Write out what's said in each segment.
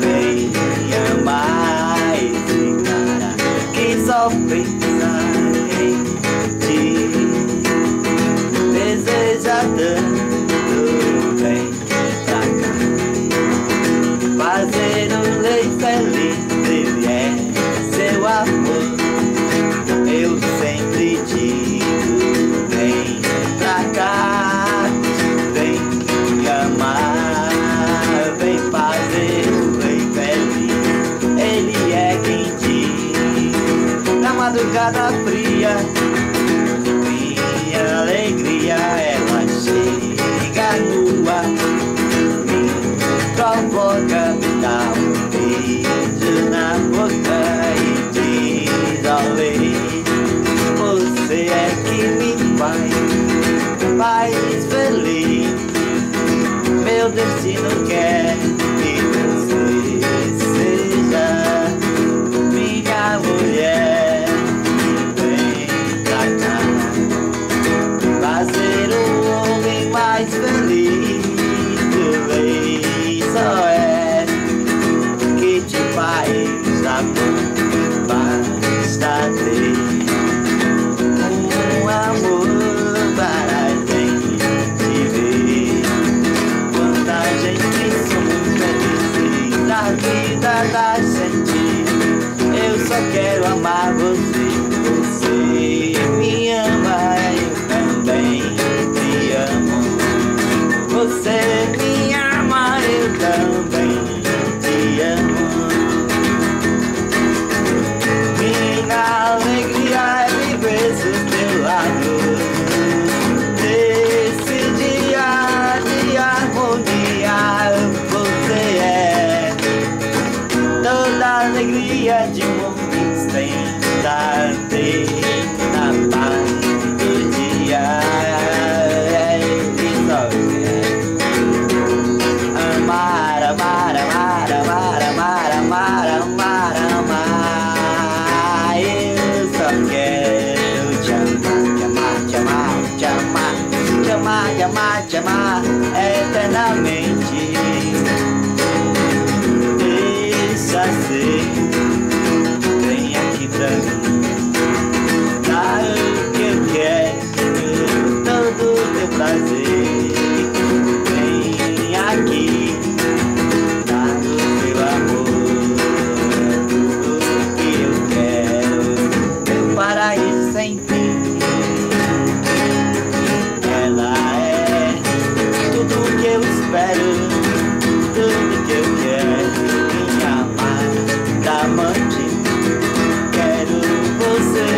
Venha mais, cara, que só pensar em ti. Deseja tanto madrugada fria, minha alegria, ela chega nua, me provoca, me dá um beijo na boca e diz, olê, você é que me faz, faz feliz, meu destino quer só quero amar você, você me ama, eu também te amo. Você me ama, eu também te amo. Minha alegria é viver do teu lado. Nesse dia de harmonia, você é toda alegria de um instante na paz do dia. E quer amar, amar, amar, amar, amar, amar, amar, amar. Eu só quero te amar, te amar, te amar, te amar, te amar, te amar, te amar eternamente. Espero, tudo que eu quero. Minha amada amante, quero você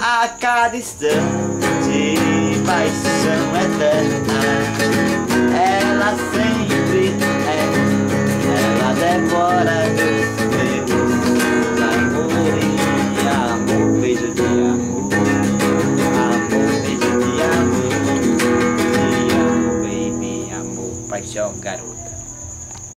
a cada instante, paixão eterna. Ela sempre é, ela devora claro.